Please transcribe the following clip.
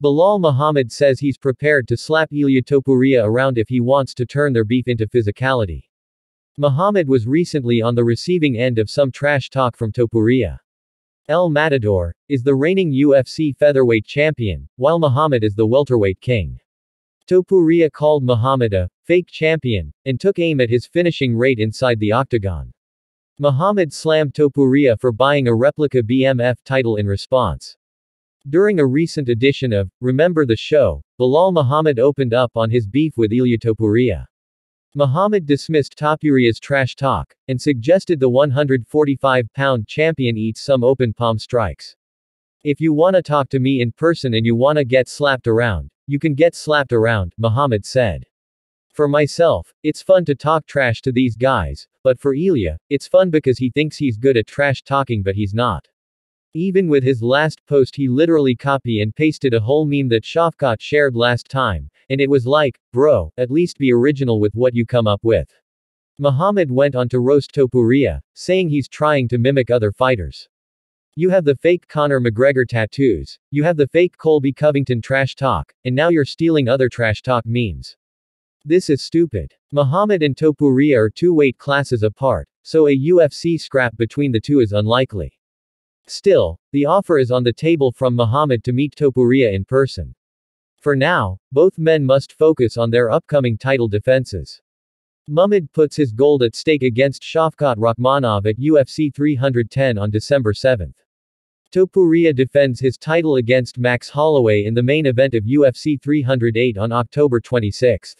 Belal Muhammad says he's prepared to slap Ilia Topuria around if he wants to turn their beef into physicality. Muhammad was recently on the receiving end of some trash talk from Topuria. El Matador is the reigning UFC featherweight champion, while Muhammad is the welterweight king. Topuria called Muhammad a fake champion and took aim at his finishing rate inside the octagon. Muhammad slammed Topuria for buying a replica BMF title in response. During a recent edition of Remember the Show, Belal Muhammad opened up on his beef with Ilia Topuria. Muhammad dismissed Topuria's trash talk, and suggested the 145-pound champion eats some open palm strikes. If you wanna talk to me in person and you wanna get slapped around, you can get slapped around, Muhammad said. For myself, it's fun to talk trash to these guys, but for Ilia, it's fun because he thinks he's good at trash talking but he's not. Even with his last post he literally copy and pasted a whole meme that Shavkat shared last time, and it was like, bro, at least be original with what you come up with. Muhammad went on to roast Topuria, saying he's trying to mimic other fighters. You have the fake Conor McGregor tattoos, you have the fake Colby Covington trash talk, and now you're stealing other trash talk memes. This is stupid. Muhammad and Topuria are two weight classes apart, so a UFC scrap between the two is unlikely. Still, the offer is on the table from Muhammad to meet Topuria in person. For now, both men must focus on their upcoming title defenses. Muhammad puts his gold at stake against Shavkat Rakhmonov at UFC 310 on December 7. Topuria defends his title against Max Holloway in the main event of UFC 308 on October 26.